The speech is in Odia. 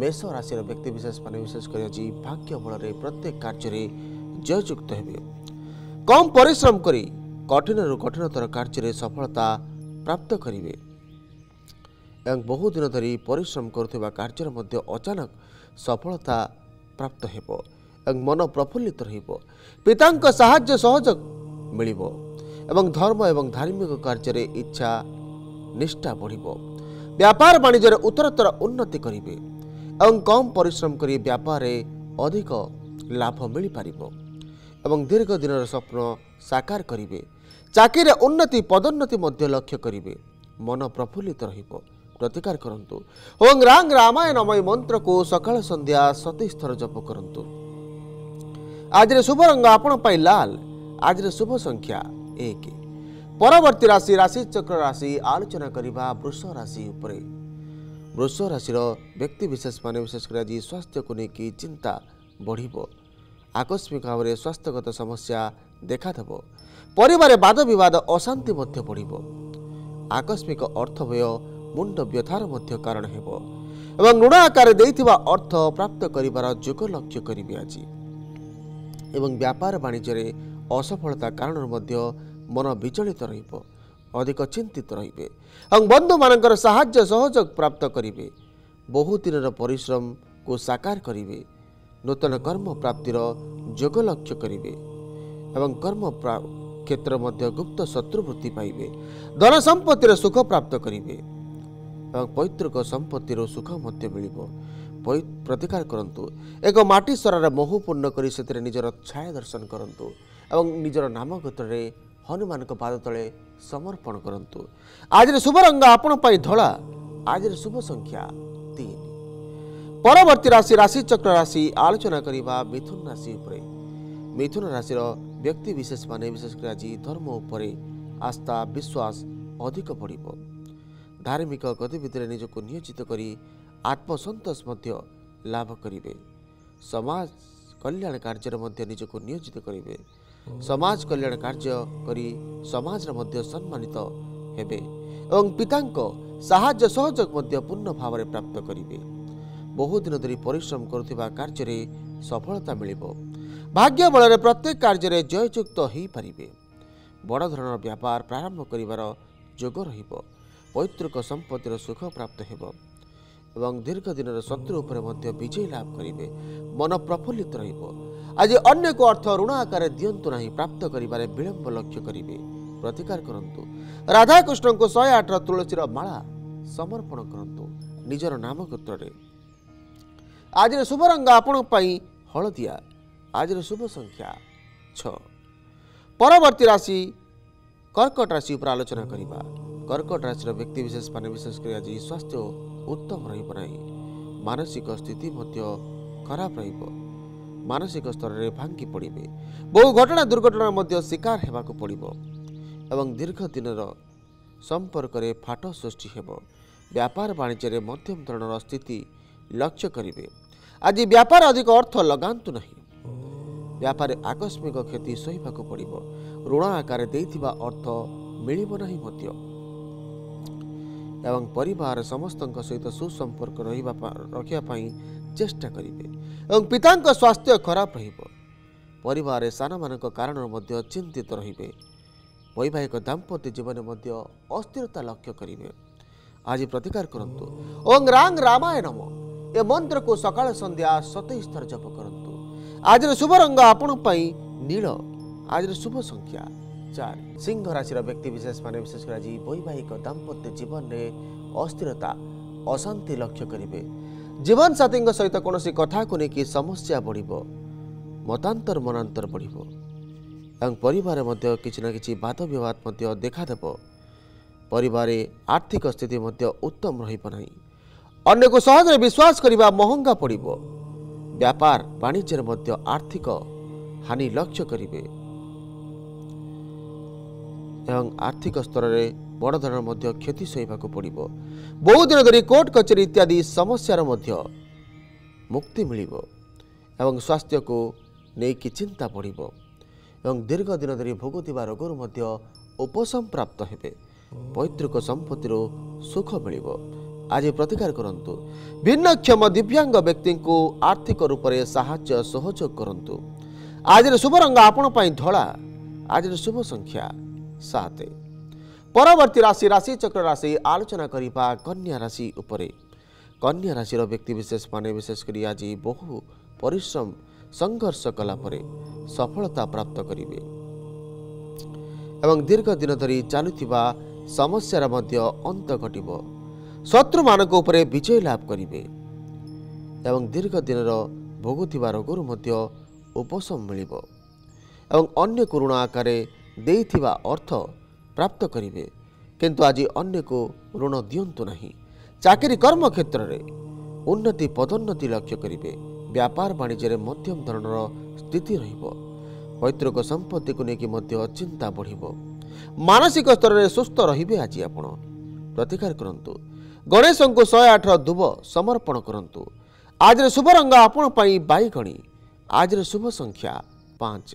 ମେଷ ରାଶିର ବ୍ୟକ୍ତିବିଶେଷମାନେ ବିଶେଷ କରି ଆଜି ଭାଗ୍ୟ ବଳରେ ପ୍ରତ୍ୟେକ କାର୍ଯ୍ୟରେ ଜୟଯୁକ୍ତ ହେବେ। କମ୍ ପରିଶ୍ରମ କରି କଠିନରୁ କଠିନତର କାର୍ଯ୍ୟରେ ସଫଳତା ପ୍ରାପ୍ତ କରିବେ। ଏବଂ ବହୁ ଦିନ ଧରି ପରିଶ୍ରମ କରୁଥିବା କାର୍ଯ୍ୟରେ ମଧ୍ୟ ଅଚାନକ ସଫଳତା ପ୍ରାପ୍ତ ହେବ ଏବଂ ମନ ପ୍ରଫୁଲ୍ଲିତ ରହିବ। ପିତାଙ୍କ ସାହାଯ୍ୟ ସହଯୋଗ ମିଳିବ ଏବଂ ଧର୍ମ ଏବଂ ଧାର୍ମିକ କାର୍ଯ୍ୟରେ ଇଚ୍ଛା ନିଷ୍ଠା ବଢ଼ିବ। ବ୍ୟାପାର ବାଣିଜ୍ୟରେ ଉତ୍ତରୋତ୍ତର ଉନ୍ନତି କରିବେ। ଏବଂ କମ୍ ପରିଶ୍ରମ କରି ବ୍ୟାପାରରେ ଅଧିକ ଲାଭ ମିଳିପାରିବ ଏବଂ ଦୀର୍ଘ ଦିନର ସ୍ୱପ୍ନ ସାକାର କରିବେ। ଚାକିରିରେ ଉନ୍ନତି ପଦୋନ୍ନତି ମଧ୍ୟ ଲକ୍ଷ୍ୟ କରିବେ। ମନ ପ୍ରଫୁଲ୍ଲିତ ରହିବ। ପ୍ରତିକାର କରନ୍ତୁ। ଏବଂ ରାଙ୍ଗ ରାମାୟଣମୟ ମନ୍ତ୍ରକୁ ସକାଳ ସନ୍ଧ୍ୟା ସତେଇଶ ଥର ଜପ କରନ୍ତୁ। ଆଜିର ଶୁଭ ରଙ୍ଗ ଆପଣ ପାଇଁ ଲାଲ ଆଜିର ଶୁଭ ସଂଖ୍ୟା ଏକ। ପରବର୍ତ୍ତୀ ରାଶି ରାଶି ଚକ୍ର ରାଶି ଆଲୋଚନା କରିବା ବୃଷ ରାଶି ଉପରେ। ବୃଷ ରାଶିର ବ୍ୟକ୍ତିବିଶେଷମାନେ ବିଶେଷ କରି ଆଜି ସ୍ୱାସ୍ଥ୍ୟକୁ ନେଇକି ଚିନ୍ତା ବଢ଼ିବ। ଆକସ୍ମିକ ଭାବରେ ସ୍ୱାସ୍ଥ୍ୟଗତ ସମସ୍ୟା ଦେଖାଦେବ। ପରିବାରରେ ବାଦ ବିବାଦ ଅଶାନ୍ତି ମଧ୍ୟ ବଢ଼ିବ। ଆକସ୍ମିକ ଅର୍ଥ ବ୍ୟୟ ମୁଣ୍ଡ ବ୍ୟଥାର ମଧ୍ୟ କାରଣ ହେବ ଏବଂ ଋଣ ଆକାରରେ ଦେଇଥିବା ଅର୍ଥ ପ୍ରାପ୍ତ କରିବାର ଯୋଗ ଲକ୍ଷ୍ୟ କରିବେ ଆଜି। ଏବଂ ବ୍ୟାପାର ବାଣିଜ୍ୟରେ ଅସଫଳତା କାରଣରୁ ମଧ୍ୟ ମନ ବିଚଳିତ ରହିବ। ଅଧିକ ଚିନ୍ତିତ ରହିବେ ଏବଂ ବନ୍ଧୁମାନଙ୍କର ସାହାଯ୍ୟ ସହଯୋଗ ପ୍ରାପ୍ତ କରିବେ। ବହୁ ଦିନର ପରିଶ୍ରମକୁ ସାକାର କରିବେ। ନୂତନ କର୍ମ ପ୍ରାପ୍ତିର ଯୋଗ ଲକ୍ଷ୍ୟ କରିବେ ଏବଂ କର୍ମ କ୍ଷେତ୍ର ମଧ୍ୟ ଗୁପ୍ତ ଶତ୍ରୁ ବୃତ୍ତି ପାଇବେ। ଧନ ସମ୍ପତ୍ତିର ସୁଖ ପ୍ରାପ୍ତ କରିବେ ଏବଂ ପୈତୃକ ସମ୍ପତ୍ତିର ସୁଖ ମଧ୍ୟ ମିଳିବ। ପ୍ରତିକାର କରନ୍ତୁ। ଏକ ମାଟି ସରାରେ ମହୁ ପୂର୍ଣ୍ଣ କରି ସେଥିରେ ନିଜର ଛାୟା ଦର୍ଶନ କରନ୍ତୁ ଏବଂ ନିଜର ନାମଗୋତ୍ରରେ ହନୁମାନଙ୍କ ପାଦ ତଳେ ସମର୍ପଣ କରନ୍ତୁ। ଆଜିର ଶୁଭ ରଙ୍ଗ ଆପଣ ପାଇଁ ଧଳା ଆଜିର ଶୁଭ ସଂଖ୍ୟା ତିନି। ପରବର୍ତ୍ତୀ ରାଶି ରାଶି ଚକ୍ର ରାଶି ଆଲୋଚନା କରିବା ମିଥୁନ ରାଶି ଉପରେ। ମିଥୁନ ରାଶିର ବ୍ୟକ୍ତି ବିଶେଷମାନେ ବିଶେଷ କରି ଆଜି ଧର୍ମ ଉପରେ ଆସ୍ଥା ବିଶ୍ୱାସ ଅଧିକ ବଢ଼ିବ। ଧାର୍ମିକ ଗତିବିଧିରେ ନିଜକୁ ନିୟୋଜିତ କରି ଆତ୍ମସନ୍ତୋଷ ମଧ୍ୟ ଲାଭ କରିବେ। ସମାଜ କଲ୍ୟାଣ କାର୍ଯ୍ୟରେ ମଧ୍ୟ ନିଜକୁ ନିୟୋଜିତ କରିବେ। ସମାଜ କଲ୍ୟାଣ କାର୍ଯ୍ୟ କରି ସମାଜରେ ମଧ୍ୟ ସମ୍ମାନିତ ହେବେ ଏବଂ ପିତାଙ୍କ ସାହାଯ୍ୟ ସହଯୋଗ ମଧ୍ୟ ପୂର୍ଣ୍ଣ ଭାବରେ ପ୍ରାପ୍ତ କରିବେ। ବହୁ ଦିନ ଧରି ପରିଶ୍ରମ କରୁଥିବା କାର୍ଯ୍ୟରେ ସଫଳତା ମିଳିବ। ଭାଗ୍ୟ ବଳରେ ପ୍ରତ୍ୟେକ କାର୍ଯ୍ୟରେ ଜୟଯୁକ୍ତ ହୋଇପାରିବେ। ବଡ଼ ଧରଣର ବ୍ୟାପାର ପ୍ରାରମ୍ଭ କରିବାର ଯୋଗ ରହିବ। ପୈତୃକ ସମ୍ପତ୍ତିର ସୁଖ ପ୍ରାପ୍ତ ହେବ ଏବଂ ଦୀର୍ଘ ଦିନର ଶତ୍ରୁ ଉପରେ ମଧ୍ୟ ବିଜୟ ଲାଭ କରିବେ। ମନ ପ୍ରଫୁଲ୍ଲିତ ରହିବ। ଆଜି ଅନ୍ୟକୁ ଅର୍ଥ ଋଣ ଆକାରରେ ଦିଅନ୍ତୁ ନାହିଁ ପ୍ରାପ୍ତ କରିବାରେ ବିଳମ୍ବ ଲକ୍ଷ୍ୟ କରିବେ। ପ୍ରତିକାର କରନ୍ତୁ। ରାଧାକୃଷ୍ଣଙ୍କୁ ଶହେ ଆଠର ତୁଳସୀର ମାଳା ସମର୍ପଣ କରନ୍ତୁ ନିଜର ନାମଗୋତ୍ରରେ। ଆଜିର ଶୁଭ ରଙ୍ଗ ଆପଣଙ୍କ ପାଇଁ ହଳଦିଆ। ଆଜିର ଶୁଭ ସଂଖ୍ୟା ଛଅ ପରବର୍ତ୍ତୀ ରାଶି କର୍କଟ ରାଶି ଉପରେ ଆଲୋଚନା କରିବା। କର୍କଟ ରାଶିର ବ୍ୟକ୍ତିବିଶେଷ ମାନେ ବିଶେଷ କରି ଆଜି ସ୍ୱାସ୍ଥ୍ୟ ଉତ୍ତମ ରହିବ ନାହିଁ। ମାନସିକ ସ୍ଥିତି ମଧ୍ୟ ଖରାପ ରହିବ। ମାନସିକ ସ୍ତରରେ ଭାଙ୍ଗି ପଡ଼ିବେ। ବହୁ ଘଟଣା ଦୁର୍ଘଟଣା ମଧ୍ୟ ଶିକାର ହେବାକୁ ପଡ଼ିବ ଏବଂ ଦୀର୍ଘ ଦିନର ସମ୍ପର୍କରେ ଫାଟ ସୃଷ୍ଟି ହେବ। ବ୍ୟାପାର ବାଣିଜ୍ୟରେ ମଧ୍ୟମ ଧରଣର ସ୍ଥିତି ଲକ୍ଷ୍ୟ କରିବେ। ଆଜି ବ୍ୟାପାର ଅଧିକ ଅର୍ଥ ଲଗାନ୍ତୁ ନାହିଁ। ବ୍ୟାପାରରେ ଆକସ୍ମିକ କ୍ଷତି ସହିବାକୁ ପଡ଼ିବ। ଋଣ ଆକାରରେ ଦେଇଥିବା ଅର୍ଥ ମିଳିବ ନାହିଁ ମଧ୍ୟ। ଏବଂ ପରିବାର ସମସ୍ତଙ୍କ ସହିତ ସୁସମ୍ପର୍କ ରହିବା ରଖିବା ପାଇଁ ଚେଷ୍ଟା କରିବେ ଏବଂ ପିତାଙ୍କ ସ୍ୱାସ୍ଥ୍ୟ ଖରାପ ରହିବ। ପରିବାରରେ ସାନମାନଙ୍କ କାରଣରୁ ମଧ୍ୟ ଚିନ୍ତିତ ରହିବେ। ବୈବାହିକ ଦାମ୍ପତ୍ୟ ଜୀବନରେ ମଧ୍ୟ ଅସ୍ଥିରତା ଲକ୍ଷ୍ୟ କରିବେ। ଆଜି ପ୍ରତିକାର କରନ୍ତୁ ଓଂ ରାଙ୍ଗ ରାମାୟଣମ। ଏ ମନ୍ତ୍ରକୁ ସକାଳ ସନ୍ଧ୍ୟା ସତେଇଶ ଥର ଜପ କରନ୍ତୁ। ଆଜିର ଶୁଭ ରଙ୍ଗ ଆପଣଙ୍କ ପାଇଁ ନୀଳ। ଆଜିର ଶୁଭ ସଂଖ୍ୟା। ଚାରି ସିଂହ ରାଶିର ବ୍ୟକ୍ତି ବିଶେଷ ମାନେ ବିଶେଷ କରି ଆଜି ବୈବାହିକ ଦାମ୍ପତ୍ୟ ଜୀବନରେ ଅସ୍ଥିରତା ଅଶାନ୍ତି ଲକ୍ଷ୍ୟ କରିବେ ଜୀବନସାଥୀଙ୍କ ସହିତ କୌଣସି କଥାକୁ ନେଇକି ସମସ୍ୟା ବଢ଼ିବ ମତାନ୍ତର ମନାନ୍ତର ବଢ଼ିବ ଏବଂ ପରିବାରରେ ମଧ୍ୟ କିଛି ନା କିଛି ବାଦ ବିବାଦ ମଧ୍ୟ ଦେଖାଦେବ ପରିବାରରେ ଆର୍ଥିକ ସ୍ଥିତି ମଧ୍ୟ ଉତ୍ତମ ରହିବ ନାହିଁ ଅନ୍ୟକୁ ସହଜରେ ବିଶ୍ୱାସ କରିବା ମହଙ୍ଗା ପଡ଼ିବ ବ୍ୟାପାର ବାଣିଜ୍ୟରେ ମଧ୍ୟ ଆର୍ଥିକ ହାନି ଲକ୍ଷ୍ୟ କରିବେ ଏବଂ ଆର୍ଥିକ ସ୍ତରରେ ବଡ଼ ଧରଣର ମଧ୍ୟ କ୍ଷତି ସହିବାକୁ ପଡ଼ିବ। ବହୁ ଦିନ ଧରି କୋର୍ଟ କଚେରୀ ଇତ୍ୟାଦି ସମସ୍ୟାର ମଧ୍ୟ ମୁକ୍ତି ମିଳିବ ଏବଂ ସ୍ୱାସ୍ଥ୍ୟକୁ ନେଇକି ଚିନ୍ତା ବଢ଼ିବ ଏବଂ ଦୀର୍ଘ ଦିନ ଧରି ଭୋଗୁଥିବା ରୋଗରୁ ମଧ୍ୟ ଉପଶମ ପ୍ରାପ୍ତ ହେବେ। ପୈତୃକ ସମ୍ପତ୍ତିରୁ ସୁଖ ମିଳିବ। ଆଜି ପ୍ରତିକାର କରନ୍ତୁ। ଭିନ୍ନକ୍ଷମ ଦିବ୍ୟାଙ୍ଗ ବ୍ୟକ୍ତିଙ୍କୁ ଆର୍ଥିକ ରୂପରେ ସାହାଯ୍ୟ ସହଯୋଗ କରନ୍ତୁ। ଆଜିର ଶୁଭ ରଙ୍ଗ ଆପଣ ପାଇଁ ଧଳା। ଆଜିର ଶୁଭ ସଂଖ୍ୟା। ସାତ ପରବର୍ତ୍ତୀ ରାଶି ରାଶି ଚକ୍ର ରାଶି ଆଲୋଚନା କରିବା କନ୍ୟା ରାଶି ଉପରେ କନ୍ୟା ରାଶିର ବ୍ୟକ୍ତିବିଶେଷମାନେ ବିଶେଷ କରି ଆଜି ବହୁ ପରିଶ୍ରମ ସଂଘର୍ଷ କଲା ପରେ ସଫଳତା ପ୍ରାପ୍ତ କରିବେ ଏବଂ ଦୀର୍ଘ ଦିନ ଧରି ଚାଲୁଥିବା ସମସ୍ୟାର ମଧ୍ୟ ଅନ୍ତ ଘଟିବ ଶତ୍ରୁମାନଙ୍କ ଉପରେ ବିଜୟ ଲାଭ କରିବେ ଏବଂ ଦୀର୍ଘ ଦିନର ଭୋଗୁଥିବା ରୋଗରୁ ମଧ୍ୟ ଉପଶମ ମିଳିବ ଏବଂ ଅନ୍ୟକୁ ଋଣ ଆକାରରେ ଦେଇଥିବା ଅର୍ଥ ପ୍ରାପ୍ତ କରିବେ। କିନ୍ତୁ ଆଜି ଅନ୍ୟକୁ ଋଣ ଦିଅନ୍ତୁ ନାହିଁ। ଚାକିରି କର୍ମ କ୍ଷେତ୍ରରେ ଉନ୍ନତି ପଦୋନ୍ନତି ଲକ୍ଷ୍ୟ କରିବେ। ବ୍ୟାପାର ବାଣିଜ୍ୟରେ ମଧ୍ୟମ ଧରଣର ସ୍ଥିତି ରହିବ। ପୈତୃକ ସମ୍ପତ୍ତିକୁ ନେଇକି ମଧ୍ୟ ଚିନ୍ତା ବଢ଼ିବ। ମାନସିକ ସ୍ତରରେ ସୁସ୍ଥ ରହିବେ ଆଜି ଆପଣ। ପ୍ରତିକାର କରନ୍ତୁ। ଗଣେଶଙ୍କୁ ଶହେ ଆଠର ଦୁବ ସମର୍ପଣ କରନ୍ତୁ। ଆଜିର ଶୁଭ ରଙ୍ଗ ଆପଣ ପାଇଁ ବାଇଗଣୀ। ଆଜିର ଶୁଭ ସଂଖ୍ୟା ପାଞ୍ଚ।